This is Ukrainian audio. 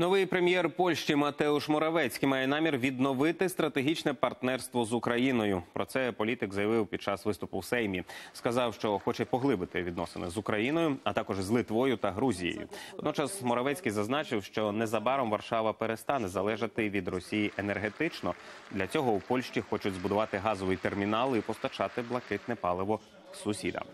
Новий прем'єр Польщі Матеуш Моравецький має намір відновити стратегічне партнерство з Україною. Про це політик заявив під час виступу в Сеймі. Сказав, що хоче поглибити відносини з Україною, а також з Литвою та Грузією. Водночас Моравецький зазначив, що незабаром Варшава перестане залежати від Росії енергетично. Для цього у Польщі хочуть збудувати газовий термінал і постачати блакитне паливо сусідам.